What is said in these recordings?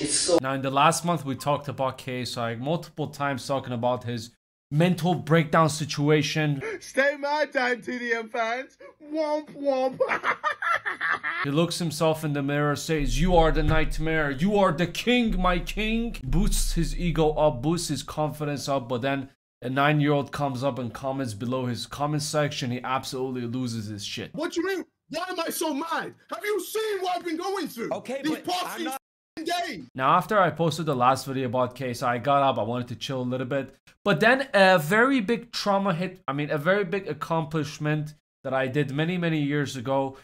it's so Now, in the last month, we talked about KSI multiple times, talking about his mental breakdown situation. Stay my time, TDM fans. Womp womp. He looks himself in the mirror, says, You are the nightmare, you are the king, my king. Boosts his ego up, boosts his confidence up, but then a nine year old comes up and comments below his comment section. He absolutely loses his shit. what you mean? Why am I so mad? Have you seen what I've been going through? Okay, These but I'm not- days. Now, after I posted the last video about KSI, I got up, I wanted to chill a little bit. But then a very big trauma hit, I mean, a very big accomplishment that I did many, many years ago.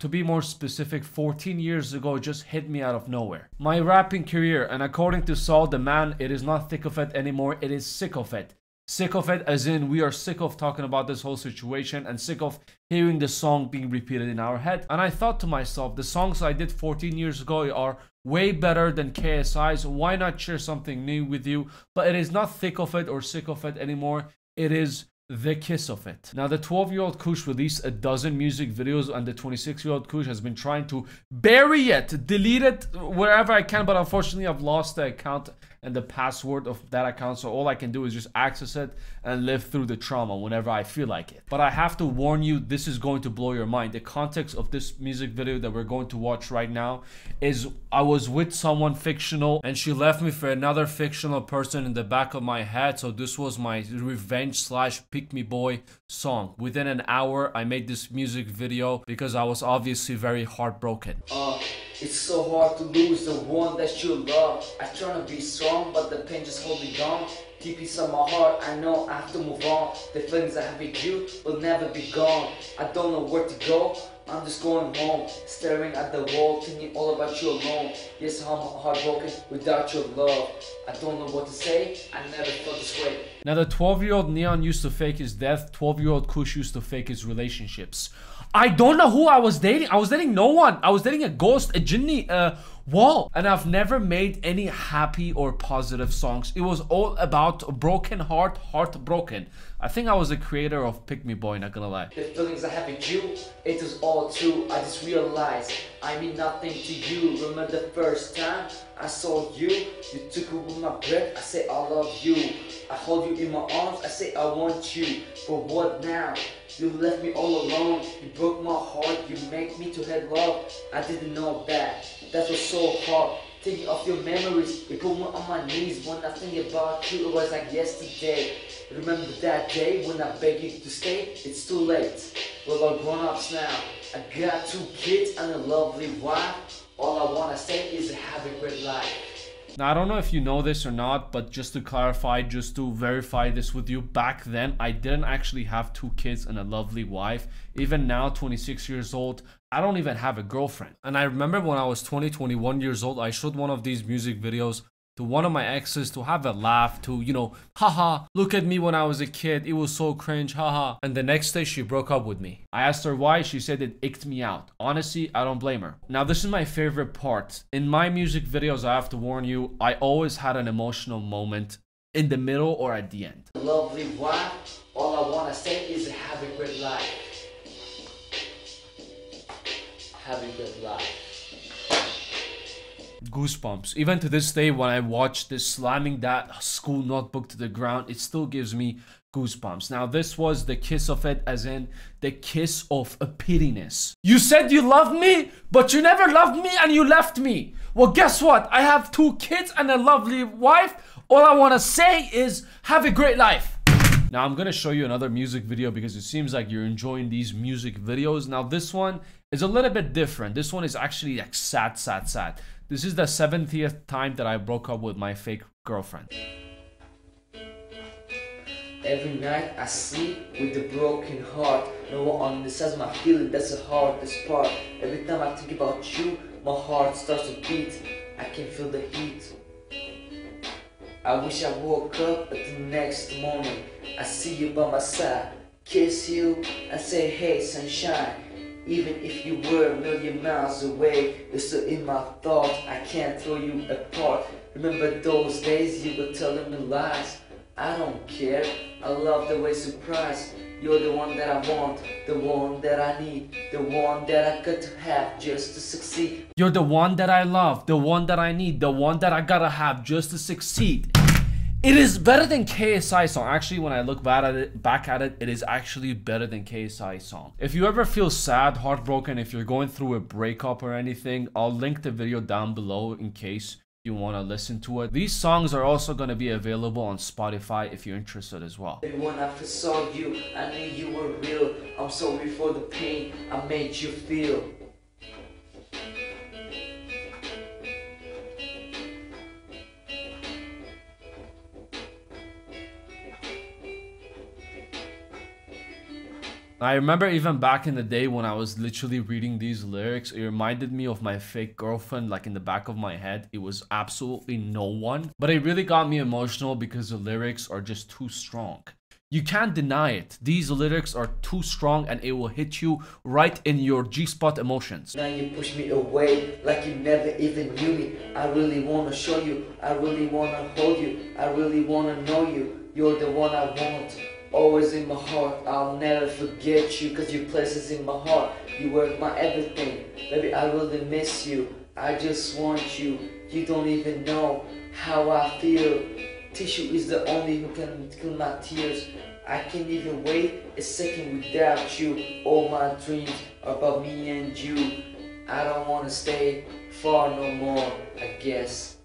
To be more specific, 14 years ago just hit me out of nowhere. My rapping career, and according to Saul the man, it is not thick of it anymore, it is sick of it. Sick of it, as in we are sick of talking about this whole situation and sick of hearing the song being repeated in our head. And I thought to myself, the songs I did 14 years ago are way better than KSI's. Why not share something new with you? But it is not thick of it or sick of it anymore. It is the kiss of it. Now, the 12 year old Koosh released a dozen music videos, and the 26 year old Koosh has been trying to bury it, delete it wherever I can, but unfortunately, I've lost the account and the password of that account. So, all I can do is just access it and live through the trauma whenever I feel like it. But I have to warn you, this is going to blow your mind. The context of this music video that we're going to watch right now is I was with someone fictional and she left me for another fictional person in the back of my head. So this was my revenge slash pick me boy song. Within an hour, I made this music video because I was obviously very heartbroken. Uh, it's so hard to lose the one that you love. I try to be strong, but the pain just hold me down. Deep inside my heart, I know I have to move on. The feelings I have with you will never be gone. I don't know where to go. I'm just going home, staring at the wall, thinking all about you alone. Yes, I'm heartbroken without your love. I don't know what to say. I never felt this way. Now, the 12 year old Neon used to fake his death, 12 year old Koosh used to fake his relationships. I don't know who I was dating. I was dating no one. I was dating a ghost, a genie, a uh, wall. And I've never made any happy or positive songs. It was all about a broken heart, heartbroken. I think I was the creator of Pick Me Boy, not gonna lie. The feelings I have with you, it is all true. I just realized I mean nothing to you. Remember the first time I saw you? You took away my breath. I say I love you. I hold you in my arms. I say I want you. But what now? You left me all alone. You broke my heart. You make me to hate love. I didn't know that. That was so hard. Thinking of your memories, it put me on my knees when I think about you. It was like yesterday. Remember that day when I begged you to stay? It's too late. We're all grown ups now. I got two kids and a lovely wife. All I wanna say is have a great life. Now, I don't know if you know this or not, but just to clarify, just to verify this with you, back then I didn't actually have two kids and a lovely wife. Even now, 26 years old, I don't even have a girlfriend. And I remember when I was 20, 21 years old, I showed one of these music videos to one of my exes to have a laugh, to, you know, haha, look at me when I was a kid, it was so cringe, haha. And the next day she broke up with me. I asked her why, she said it icked me out. Honestly, I don't blame her. Now, this is my favorite part. In my music videos, I have to warn you, I always had an emotional moment in the middle or at the end. Lovely wife. All I wanna say is have a great life. Have a great life. Goosebumps. Even to this day, when I watch this slamming that school notebook to the ground, it still gives me goosebumps. Now, this was the kiss of it, as in the kiss of a pittiness. You said you loved me, but you never loved me and you left me. Well, guess what? I have two kids and a lovely wife. All I want to say is have a great life. Now I'm gonna show you another music video because it seems like you're enjoying these music videos. Now this one is a little bit different. This one is actually like sad, sad, sad. This is the 70th time that I broke up with my fake girlfriend. Every night I sleep with a broken heart. No one understands my feeling, that's the hardest part. Every time I think about you, my heart starts to beat. I can feel the heat. I wish I woke up at the next morning. I see you by my side, kiss you, and say, hey, sunshine. Even if you were a million miles away, you're still in my thoughts. I can't throw you apart. Remember those days you were telling me lies? I don't care. I love the way surprise. You're the one that I want, the one that I need, the one that I got to have just to succeed. You're the one that I love, the one that I need, the one that I gotta have just to succeed. It is better than KSI song. Actually, when I look back at it, back at it, it is actually better than KSI song. If you ever feel sad, heartbroken, if you're going through a breakup or anything, I'll link the video down below in case you want to listen to it. These songs are also going to be available on Spotify if you're interested as well. When I first saw you, I knew you were real. I'm sorry for the pain I made you feel. I remember even back in the day when I was literally reading these lyrics, it reminded me of my fake girlfriend, like in the back of my head. It was absolutely no one, but it really got me emotional because the lyrics are just too strong. You can't deny it. These lyrics are too strong and it will hit you right in your G-spot emotions. Now you push me away like you never even knew me. I really wanna show you, I really wanna hold you, I really wanna know you. You're the one I want always in my heart. I'll never forget you cause your place is in my heart. You were my everything. Baby, I really miss you. I just want you. You don't even know how I feel. Tissue is the only who can kill my tears. I can't even wait a second without you. All my dreams are about me and you. I don't wanna stay far no more. I guess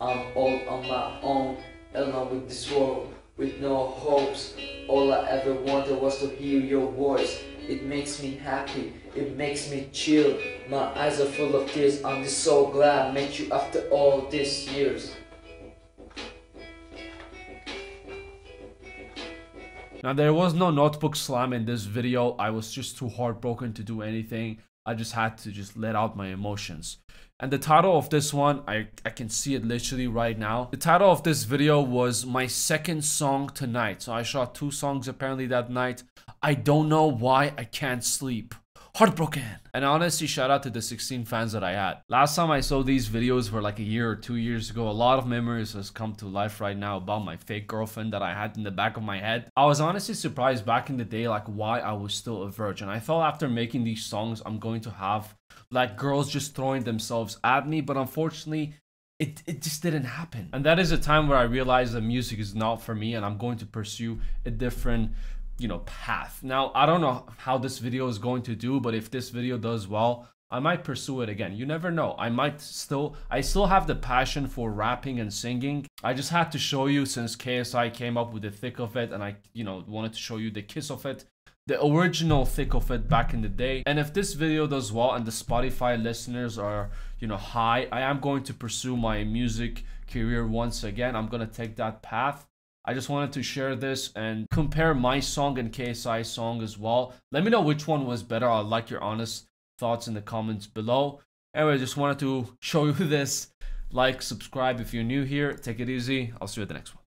I'm all on my own, alone with this world with no hopes. All I ever wanted was to hear your voice. It makes me happy, it makes me chill. My eyes are full of tears. I'm just so glad I met you after all these years. Now there was no notebook slam in this video. I was just too heartbroken to do anything. I just had to just let out my emotions. And the title of this one, I, I can see it literally right now. The title of this video was my second song tonight. So I shot two songs apparently that night. I don't know why I can't sleep heartbroken. And honestly, shout out to the 16 fans that I had. Last time I saw these videos were like a year or two years ago. A lot of memories has come to life right now about my fake girlfriend that I had in the back of my head. I was honestly surprised back in the day like why I was still a virgin. I thought after making these songs, I'm going to have like girls just throwing themselves at me. But unfortunately, it, it just didn't happen. And that is a time where I realized that music is not for me and I'm going to pursue a different you know path. Now i don't know how this video is going to do but if this video does well i might pursue it again. You never know. I might still i still have the passion for rapping and singing. I just had to show you since ksi came up with the thick of it and i you know wanted to show you the kiss of it the original thick of it back in the day. And if this video does well and the spotify listeners are you know high i am going to pursue my music career once again. I'm gonna take that path I just wanted to share this and compare my song and KSI song as well. Let me know which one was better. I'd like your honest thoughts in the comments below. Anyway, just wanted to show you this. Like, subscribe if you're new here. Take it easy. I'll see you at the next one.